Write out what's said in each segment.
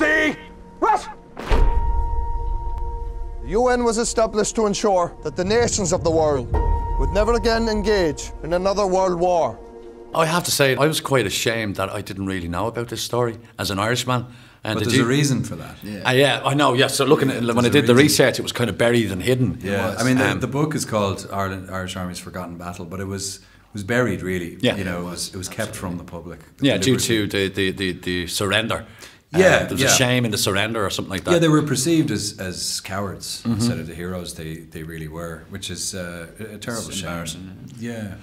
See? What? The UN was established to ensure that the nations of the world would never again engage in another world war. I have to say, I was quite ashamed that I didn't really know about this story as an Irishman. And But there's you- a reason for that. Uh, yeah, I know. Yeah, so looking at when I There's a did the research, it was kind of buried and hidden. Yeah, I mean, the, Um, the book is called Ireland, Irish Army's Forgotten Battle, but it was was buried really. Yeah. you know, it was it was kept from the public. yeah, due to the the, the, the surrender. Yeah, Uh, there was yeah. a shame in the surrender or something like that. Yeah, they were perceived as, as cowards Mhm. instead of the heroes they, they really were, which is uh, a terrible It's shame. Yeah.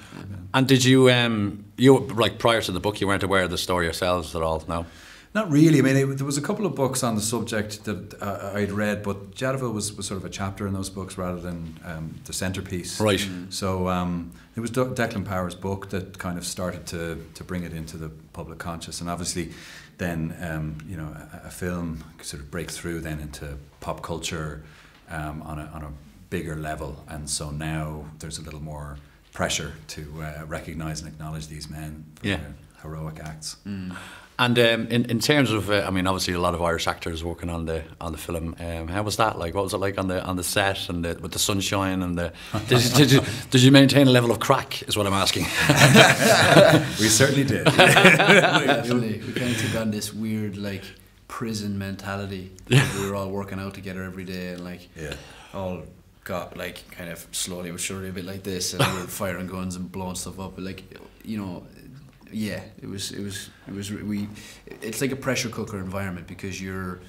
And did you, um, you like prior to the book, you weren't aware of the story yourselves at all? No. Not really. I mean, it, there was a couple of books on the subject that uh, I'd read, but Jadotville was, was sort of a chapter in those books rather than um, the centerpiece. Right. So um, it was De- Declan Power's book that kind of started to, to bring it into the public conscious, and obviously, then um, you know a, a film sort of breaks through then into pop culture um, on a on a bigger level, and so now there's a little more pressure to uh, recognise and acknowledge these men for Yeah. their heroic acts. And um, in in terms of, uh, I mean, obviously a lot of Irish actors working on the on the film. Um, how was that like? What was it like on the on the set and the, with the sunshine and the? Did, you- did you did you maintain a level of crack? Is what I'm asking. we certainly did. Definitely. We kind of took on this weird, like, prison mentality. Like, we were all working out together every day and, like, Yeah. all got, like, kind of slowly but surely a bit like this. And we were firing guns and blowing stuff up. But, like, you know, yeah, it was, it was, it was, we, it's like a pressure cooker environment because you're,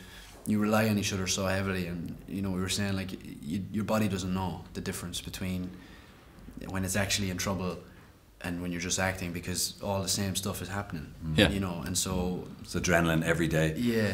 you rely on each other so heavily. And, you know, we were saying, like, you, your body doesn't know the difference between when it's actually in trouble and when you're just acting because all the same stuff is happening. Yeah. You know, and so It's adrenaline every day. yeah,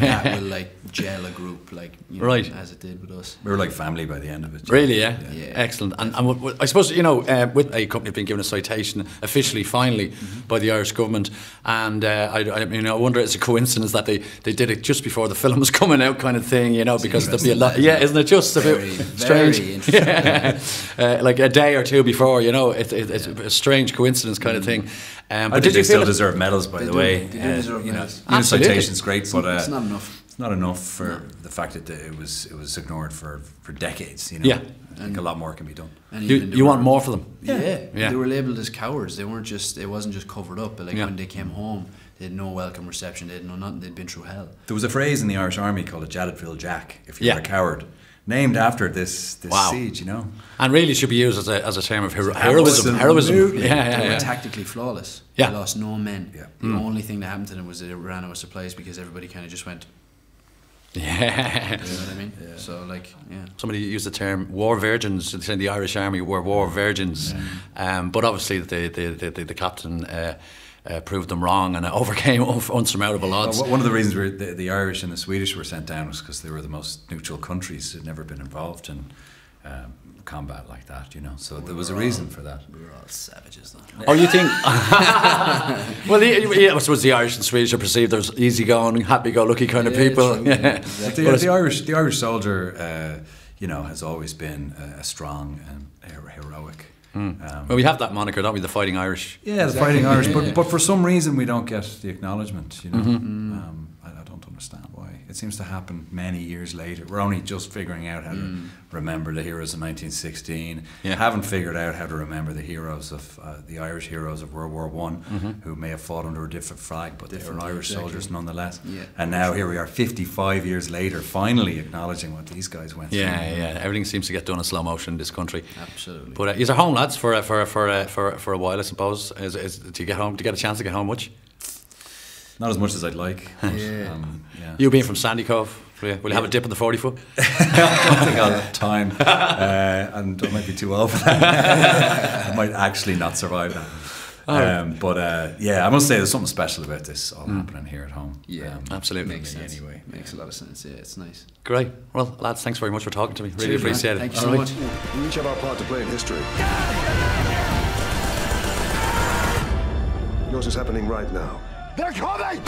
that will like gel a group like you know, Right. as it did with us. We were like family by the end of it. Really, yeah? Yeah. Excellent. And, and what- what- I suppose, you know, uh, with a company being given a citation officially, finally, by the Irish government, and uh, I, I mean, I wonder if it's a coincidence that they, they did it just before the film was coming out, kind of thing, you know, because there'd be a lot. interesting, Yeah, isn't it just a bit very strange? interesting. uh, like a day or two before, you know, it, it, it's a strange coincidence kind of thing. Um, but think did they you still deserve medals, by the do. way. They do Uh, deserve you know, medals. you know, Absolutely. citation's great, but uh, It's not enough. It's not enough for the fact that it was it was ignored for, for decades. You know, Yeah. I think a lot more can be done. And You, even you want more for them? Yeah. Yeah. they were labelled as cowards. They weren't just. It wasn't just covered up. But like Yeah. when they came home, they had no welcome reception. They had no nothing. They'd been through hell. There was a phrase in the Irish Army called a Jadotville Jack, if you're Yeah. a coward, named after this this Wow. siege. You know, And really should be used as a, as a term of hero, heroism. Heroism. Yeah, yeah, they yeah. were tactically flawless. Yeah. They lost no men. Yeah. The only thing that happened to them was they ran out of supplies because everybody kind of just went. Yeah. You know what I mean? So like, yeah. Somebody used the term war virgins. They said the Irish Army were war virgins. Um, but obviously, the, the, the, the, the captain uh, uh, proved them wrong and overcame unsurmountable odds. Well, one of the reasons we the, the Irish and the Swedish were sent down was because they were the most neutral countries had never been involved in um, combat like that. You know, so there was a reason for that. We were all savages though. Oh, you think? well, the, yeah, I suppose the Irish and Swedish are perceived as easygoing, happy-go-lucky kind of people. true, Yeah. yeah, But exactly. the, the Irish, the Irish soldier, uh, you know, has always been a, a strong and hero- heroic. Um, Well, we have that moniker, don't we? The Fighting Irish. yeah, the Exactly, fighting Irish, but but for some reason we don't get the acknowledgement. You know, um, I, I don't understand why. It seems to happen many years later. We're only just figuring out how to remember the heroes of 1916. Yeah. Haven't figured out how to remember the heroes of uh, the Irish heroes of World War One, who may have fought under a different flag, but they were Different, Irish exactly. soldiers nonetheless. Yeah. And now here we are, 55 years later, finally acknowledging what these guys went Yeah, through. Yeah, yeah. Everything seems to get done in slow motion in this country. Absolutely. But uh, you're home, lads, for uh, for for uh, for for a while, I suppose. Is, is, do you get home? Do you get a chance to get home much? Not as much as I'd like. but, Yeah. Um, yeah. You being from Sandy Cove, will you, will have a dip in the forty foot? I think I'll have time, uh, and I might be too old for that. I might actually not survive that. Um, but uh, yeah, I must say there's something special about this all happening here at home. Yeah, Um, Absolutely. Makes sense. anyway. Makes a lot of sense. Yeah, it's nice. Great. Well, lads, thanks very much for talking to me. Really Cheers, man. appreciate it. Thank you so All right. much. We each have our part to play in history. Yours is happening right now. They're coming!